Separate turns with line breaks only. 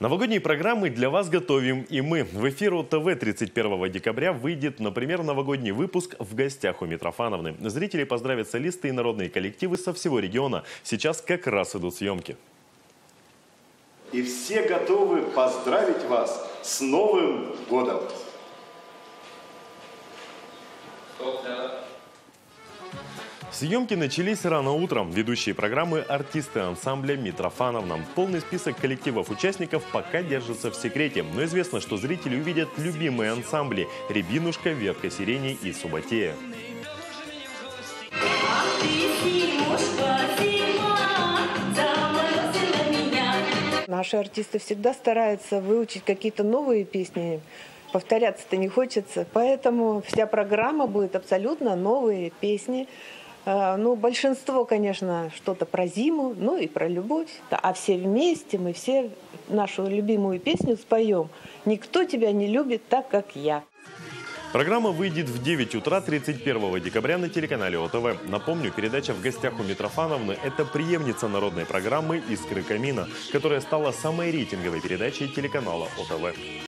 Новогодние программы для вас готовим и мы. В эфир ТВ 31 декабря выйдет, например, новогодний выпуск «В гостях у Митрофановны». Зрители поздравят солисты и народные коллективы со всего региона. Сейчас как раз идут съемки.
И все готовы поздравить вас с Новым годом!
Съемки начались рано утром. Ведущие программы – артисты ансамбля Митрофановна. Полный список коллективов-участников пока держится в секрете. Но известно, что зрители увидят любимые ансамбли – «Рябинушка», «Ветка сирени» и «Субатея».
Наши артисты всегда стараются выучить какие-то новые песни. Повторяться-то не хочется. Поэтому вся программа будет абсолютно новые песни. Э, Ну, большинство, конечно, что-то про зиму, ну и про любовь. А все вместе мы все нашу любимую песню споем. «Никто тебя не любит так, как я».
Программа выйдет в 9 утра 31 декабря на телеканале ОТВ. Напомню, передача «В гостях у Митрофановны» – это преемница народной программы «Искры камина», которая стала самой рейтинговой передачей телеканала ОТВ.